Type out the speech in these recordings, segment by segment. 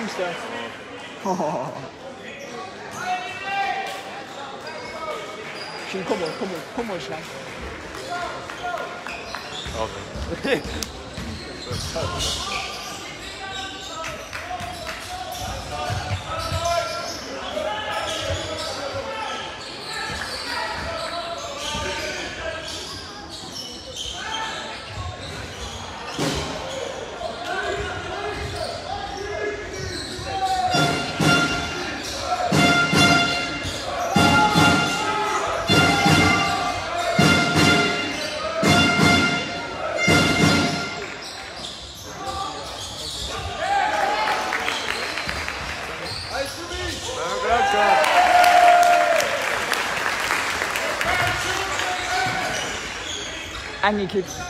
Vad vänster. Şimdi kom on, kom on, kom angekickt.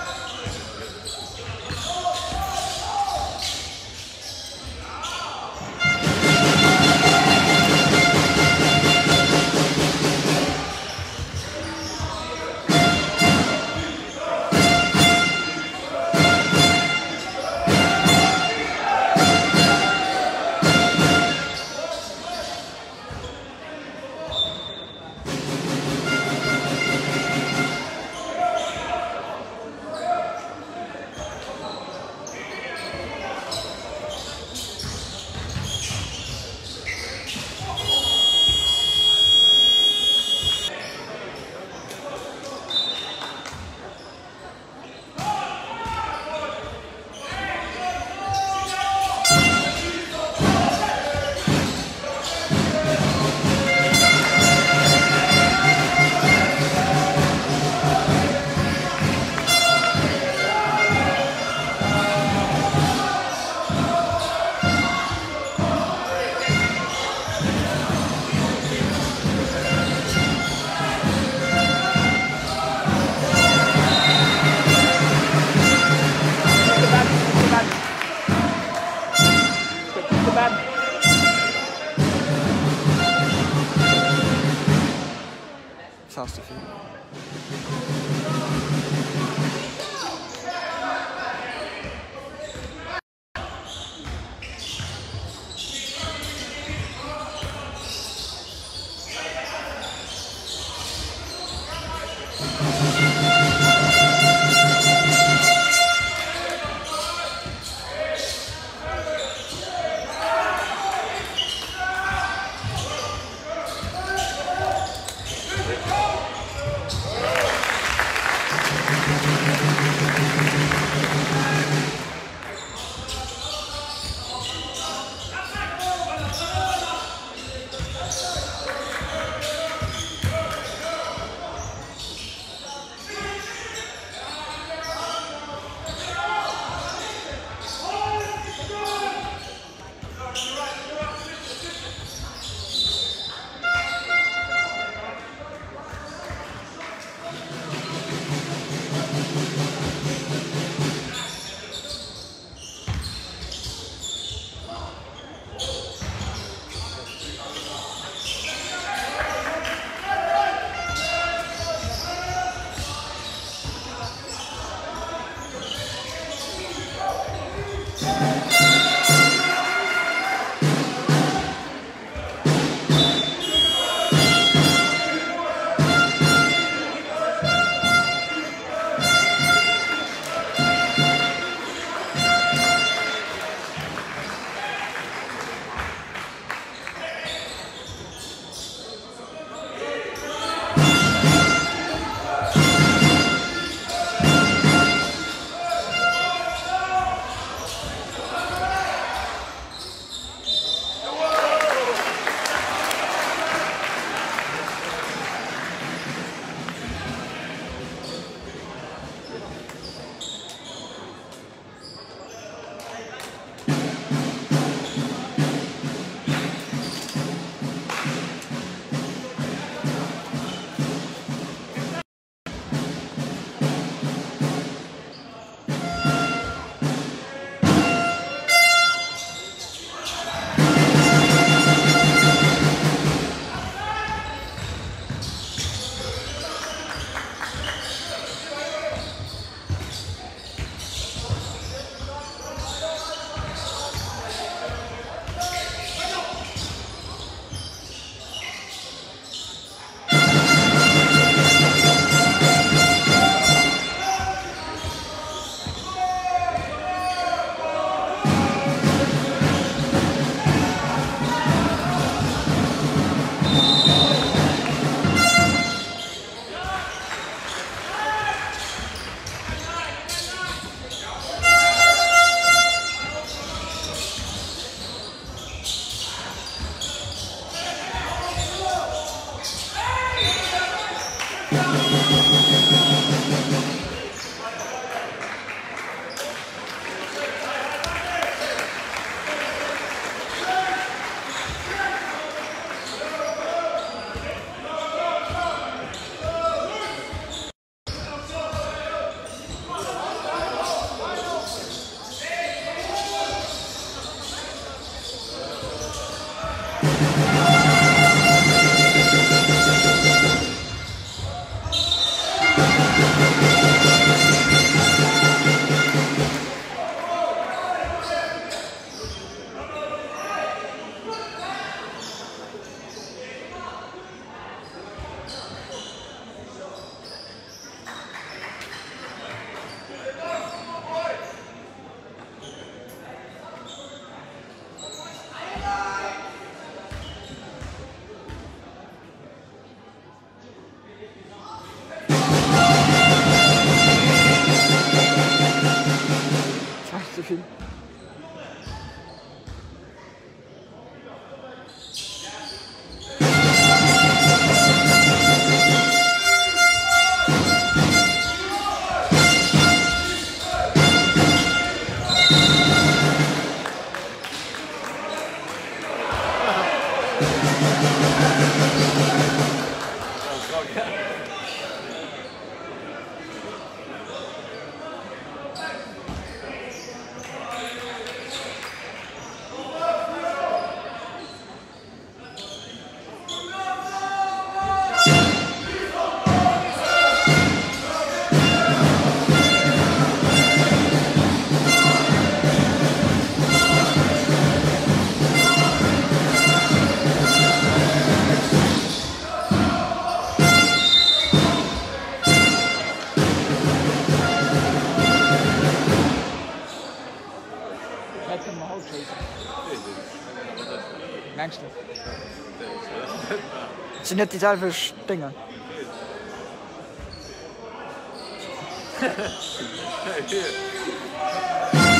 Thank you. sind jetzt die Teile für Stängel. Hey,